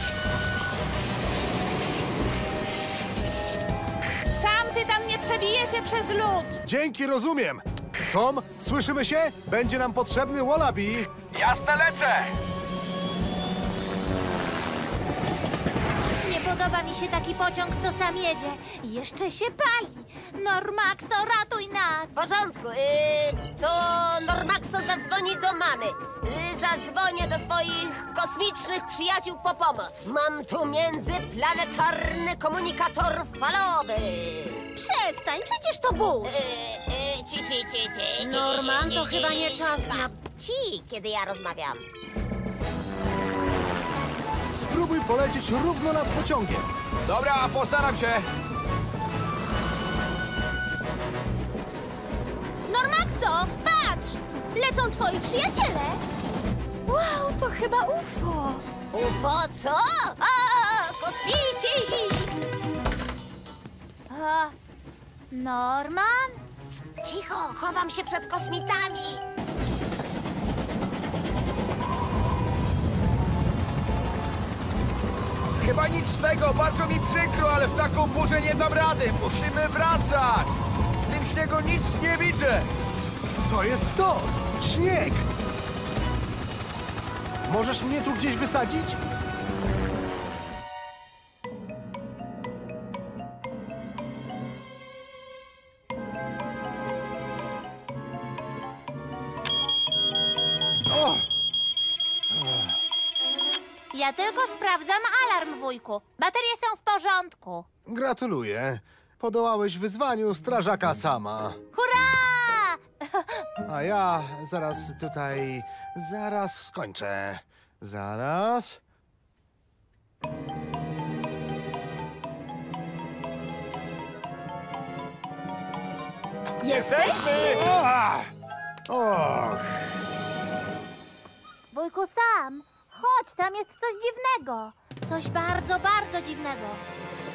Speaker 10: Sam tytan nie przebije się przez lód.
Speaker 6: Dzięki, rozumiem! Tom, słyszymy się? Będzie nam potrzebny Wallaby!
Speaker 17: Jasne, lecę!
Speaker 3: Podoba mi się taki pociąg, co sam jedzie. I jeszcze się pali. Normaxo, ratuj nas!
Speaker 1: W porządku, y, to Normaxo zadzwoni do mamy. Y, zadzwonię do swoich kosmicznych przyjaciół po pomoc. Mam tu międzyplanetarny komunikator falowy.
Speaker 2: Przestań, przecież to Bóg!
Speaker 1: Y, y, ci, ci, ci, ci.
Speaker 3: Norman, to
Speaker 1: Y, y,
Speaker 3: chyba
Speaker 1: y,
Speaker 3: nie czas na...
Speaker 1: Ci, kiedy ja rozmawiam.
Speaker 6: Spróbuj polecieć równo nad pociągiem.
Speaker 16: Dobra, postaram się.
Speaker 2: Normaxo, patrz! Lecą twoi przyjaciele! Wow, to chyba UFO!
Speaker 1: UFO co? A, kosmici!
Speaker 3: A, Norman?
Speaker 1: Cicho, chowam się przed kosmitami.
Speaker 16: Chyba nic z tego, bardzo mi przykro, ale w taką burzę nie dam rady. Musimy wracać. W tym śniegu nic nie widzę.
Speaker 6: To jest to! Śnieg! Możesz mnie tu gdzieś wysadzić?
Speaker 3: Sprawdzam alarm, wujku. Baterie są w porządku.
Speaker 6: Gratuluję. Podołałeś wyzwaniu strażaka sama.
Speaker 3: Hurra!
Speaker 6: A ja zaraz tutaj... Zaraz skończę. Zaraz...
Speaker 16: Jesteśmy!
Speaker 6: O! Och,
Speaker 3: Wujku, sam. Chodź, tam jest coś dziwnego. Coś bardzo, bardzo dziwnego.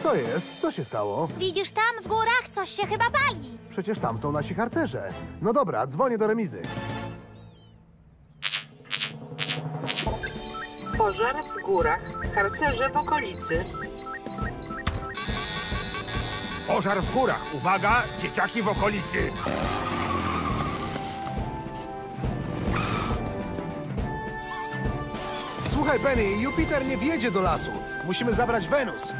Speaker 6: co jest? Co się stało?
Speaker 3: Widzisz tam w górach? Coś się chyba pali.
Speaker 6: Przecież tam są nasi harcerze. No dobra, dzwonię do remizy.
Speaker 4: Pożar w górach, harcerze w okolicy.
Speaker 5: Pożar w górach. Uwaga, dzieciaki w okolicy.
Speaker 6: Słuchaj, Penny, Jupiter nie wjedzie do lasu. Musimy zabrać Wenus.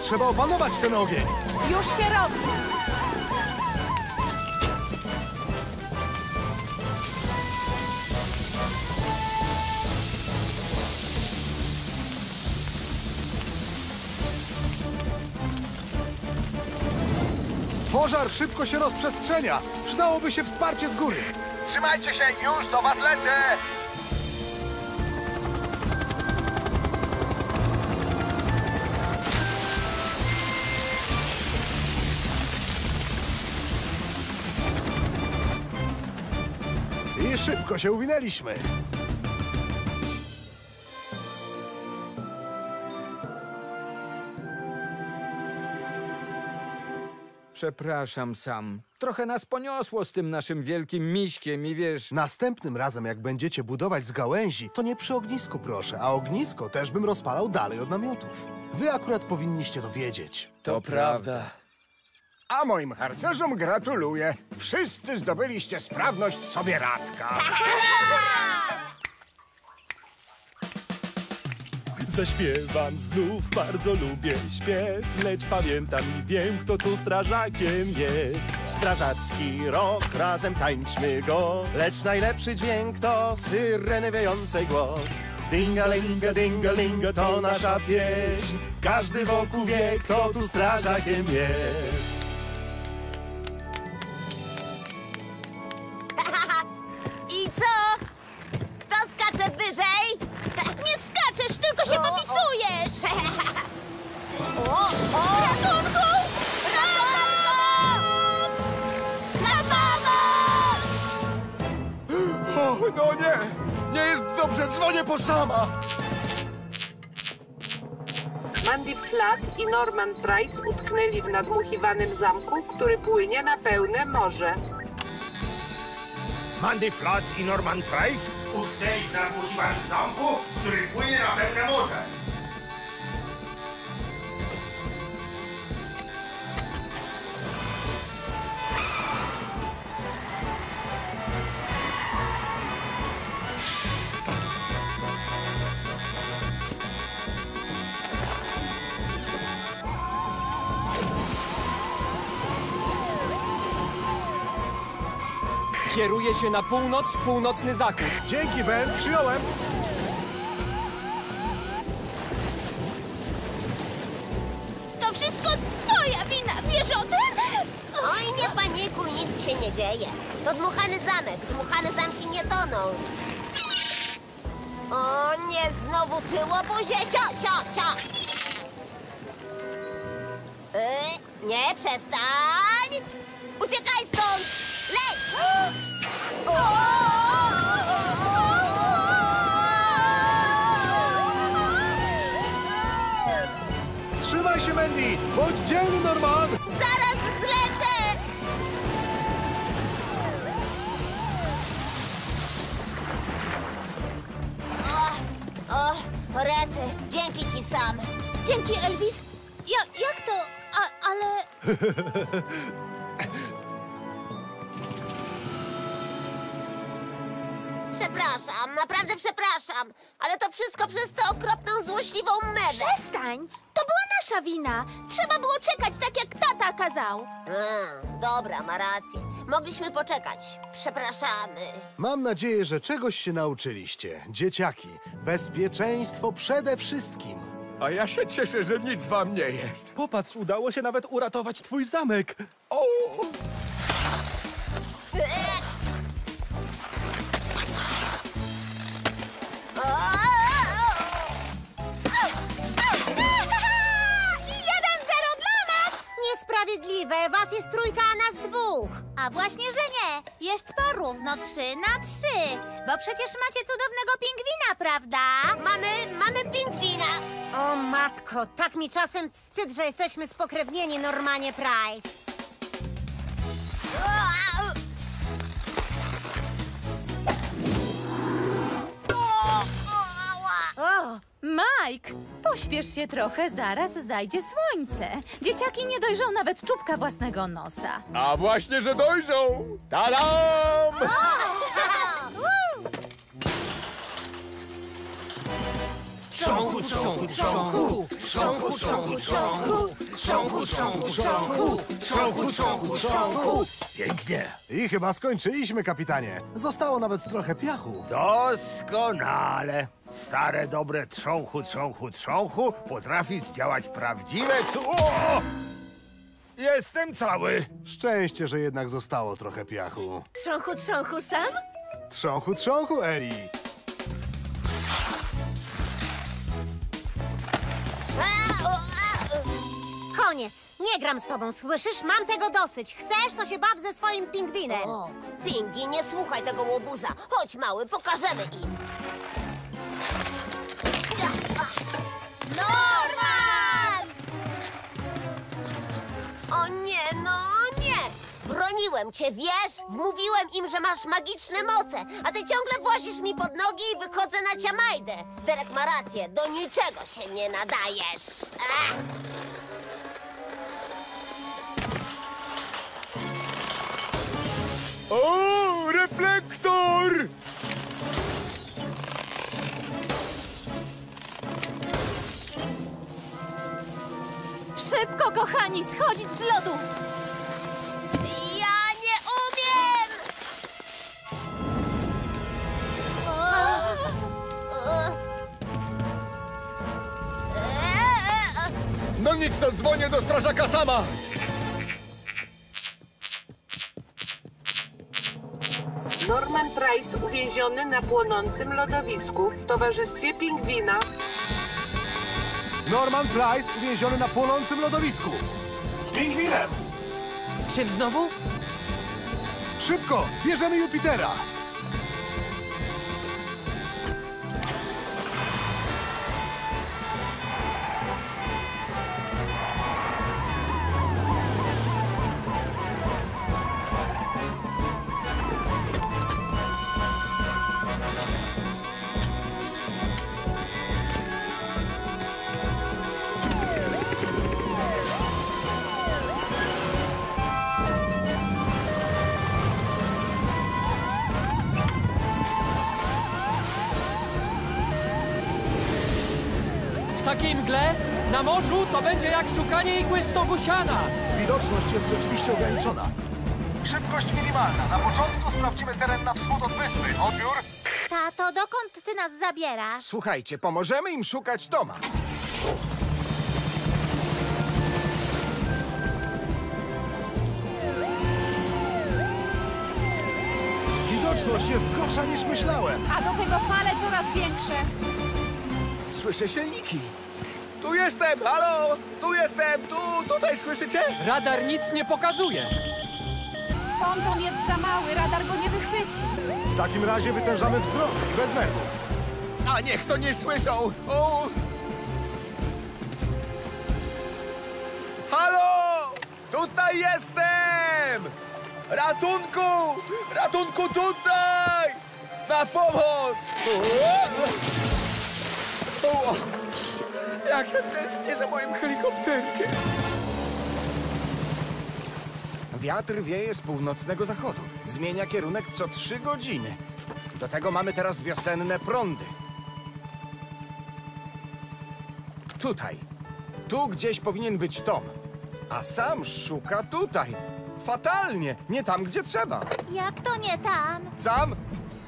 Speaker 6: Trzeba opanować ten ogień.
Speaker 10: Już się robi.
Speaker 6: Pożar szybko się rozprzestrzenia. Przydałoby się wsparcie z góry.
Speaker 18: Trzymajcie się, już do was lecę!
Speaker 6: Się uwinęliśmy.
Speaker 13: Przepraszam, Sam. Trochę nas poniosło z tym naszym wielkim miśkiem i wiesz...
Speaker 6: Następnym razem, jak będziecie budować z gałęzi, to nie przy ognisku, proszę, a ognisko też bym rozpalał dalej od namiotów. Wy akurat powinniście to wiedzieć.
Speaker 13: To prawda.
Speaker 16: A moim harcerzom gratuluję. Wszyscy zdobyliście sprawność sobie radka.
Speaker 11: Zaśpiewam znów, bardzo lubię śpiew, lecz pamiętam i wiem, kto tu strażakiem jest.
Speaker 19: Strażacki rok, razem tańczmy go, lecz najlepszy dźwięk to syreny wiejącej głos. Dingalinga, dingalinga to nasza pieśń, każdy wokół wie, kto tu strażakiem jest.
Speaker 8: No nie! Nie jest dobrze, dzwonię po sama!
Speaker 4: Mandy Flat i Norman Price utknęli w nadmuchiwanym zamku, który płynie na pełne morze.
Speaker 5: Mandy Flat i Norman Price utknęli w nadmuchiwanym zamku, który płynie na pełne morze.
Speaker 7: Kieruje się na północ, północny zachód.
Speaker 6: Dzięki, Ben, przyjąłem.
Speaker 2: To wszystko twoja wina, wiesz o tym?
Speaker 1: Oj, nie panikuj, nic się nie dzieje. To dmuchany zamek, dmuchane zamki nie toną. O nie, znowu tyłobuzie, sio, sio, sio. Y, nie, przestań! Uciekaj stąd! Leć!
Speaker 6: Trzymaj się, Mandy! Bądź dzielny, Norman!
Speaker 1: Zaraz zlecę! O, o, rety, dzięki ci sam.
Speaker 2: Dzięki, Elvis. Ja, jak to? A, ale...
Speaker 1: Przepraszam, naprawdę przepraszam, ale to wszystko przez tę okropną, złośliwą mewę.
Speaker 2: Przestań! To była nasza wina. Trzeba było czekać tak, jak tata kazał.
Speaker 1: A, dobra, ma rację. Mogliśmy poczekać. Przepraszamy.
Speaker 6: Mam nadzieję, że czegoś się nauczyliście. Dzieciaki, bezpieczeństwo przede wszystkim.
Speaker 8: A ja się cieszę, że nic wam nie jest.
Speaker 11: Popatrz, udało się nawet uratować twój zamek.
Speaker 8: O!
Speaker 20: I jeden zero dla nas! Niesprawiedliwe, was jest trójka, a nas dwóch. A właśnie, że nie. Jest porówno trzy na trzy. Bo przecież macie cudownego pingwina, prawda?
Speaker 1: Mamy, mamy pingwina.
Speaker 20: O matko, tak mi czasem wstyd, że jesteśmy spokrewnieni, Normanie Price.
Speaker 3: O, Mike, pośpiesz się trochę, zaraz zajdzie słońce. Dzieciaki nie dojrzą nawet czubka własnego nosa.
Speaker 8: A właśnie, że dojrzą! Tadam!
Speaker 7: Trząchu, trząchu, trząchu, trząchu, trząchu, trząchu,
Speaker 5: pięknie.
Speaker 6: I chyba skończyliśmy, kapitanie. Zostało nawet trochę piachu.
Speaker 5: Doskonale. Stare, dobre trząchu, trząchu, trząchu potrafi zdziałać prawdziwe cu... O! Jestem cały.
Speaker 6: Szczęście, że jednak zostało trochę piachu.
Speaker 2: Trząchu, trząchu sam?
Speaker 6: Trząchu, trząchu, Eli.
Speaker 20: Koniec. Nie gram z tobą, słyszysz? Mam tego dosyć. Chcesz, to się baw ze swoim pingwinem.
Speaker 1: O, Pingi, nie słuchaj tego łobuza. Chodź, mały, pokażemy im.
Speaker 20: Norman!
Speaker 1: O nie, no nie! Broniłem cię, wiesz? Wmówiłem im, że masz magiczne moce, a ty ciągle włazisz mi pod nogi i wychodzę na ciamajdę. Derek ma rację, do niczego się nie nadajesz.
Speaker 8: O, reflektor!
Speaker 10: Szybko, kochani, schodzić z lodu!
Speaker 1: Ja nie umiem!
Speaker 21: No nic, to dzwonię do strażaka sama!
Speaker 4: Price uwięziony na płonącym lodowisku w towarzystwie pingwina.
Speaker 6: Norman Price uwięziony na płonącym lodowisku.
Speaker 22: Z pingwinem!
Speaker 7: Z czym znowu?
Speaker 6: Szybko, bierzemy Jupitera.
Speaker 7: Stogu siana.
Speaker 6: Widoczność jest rzeczywiście ograniczona.
Speaker 16: Szybkość minimalna. Na początku sprawdzimy teren na wschód od wyspy. Odbiór.
Speaker 20: Tato, dokąd ty nas zabierasz?
Speaker 8: Słuchajcie, pomożemy im szukać Toma.
Speaker 6: Widoczność jest gorsza niż myślałem.
Speaker 10: A do tego fale coraz większe.
Speaker 8: Słyszę silniki. Tu jestem, halo! Tu jestem, tu, tutaj słyszycie?
Speaker 7: Radar nic nie pokazuje.
Speaker 10: Ponton jest za mały, radar go nie wychwyci.
Speaker 6: W takim razie wytężamy wzrok i bez nerwów.
Speaker 8: A niech to nie słyszą! O! Halo! Tutaj jestem! Ratunku! Ratunku tutaj! Na pomoc! O! O! Jak ja tęsknię za moim helikopterkiem! Wiatr wieje z północnego zachodu. Zmienia kierunek co trzy godziny. Do tego mamy teraz wiosenne prądy. Tutaj. Tu gdzieś powinien być Tom. A sam szuka tutaj. Fatalnie. Nie tam, gdzie trzeba.
Speaker 20: Jak to nie tam?
Speaker 16: Sam?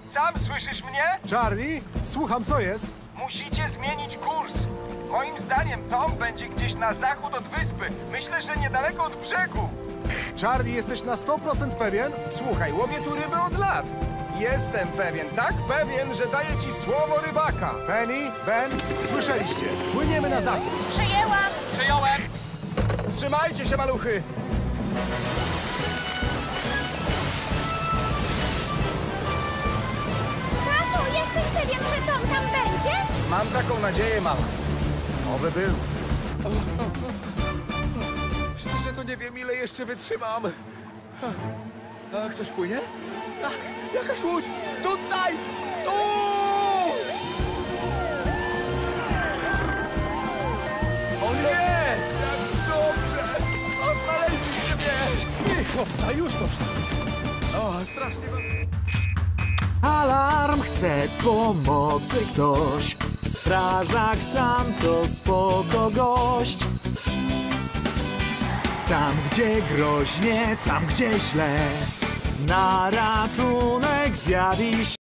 Speaker 16: Sam słyszysz mnie?
Speaker 6: Charlie, słucham, co jest?
Speaker 16: Musicie zmienić kurs. Moim zdaniem Tom będzie gdzieś na zachód od wyspy. Myślę, że niedaleko od brzegu.
Speaker 6: Charlie, jesteś na 100% pewien?
Speaker 8: Słuchaj, łowię tu ryby od lat. Jestem pewien, tak pewien, że daję ci słowo rybaka.
Speaker 6: Penny, Ben, słyszeliście. Płyniemy na zachód.
Speaker 10: Przyjęłam!
Speaker 7: Przyjąłem.
Speaker 8: Trzymajcie się, maluchy!
Speaker 10: Tato, jesteś pewien, że Tom tam będzie?
Speaker 8: Mam taką nadzieję, mama. Oby był. Szczerze to nie wiem, ile jeszcze wytrzymam. A ktoś płynie? Ach, jakaś łódź! Tutaj! Tu! On jest! Jak dobrze! O, znaleźliście mnie!
Speaker 11: Nie, chłopca, już po wszystkim.
Speaker 8: O, strasznie wam...
Speaker 23: Alarm chce pomocy ktoś. Strażak sam to spoko gość. tam gdzie groźnie, tam gdzie źle. Na ratunek zjawi się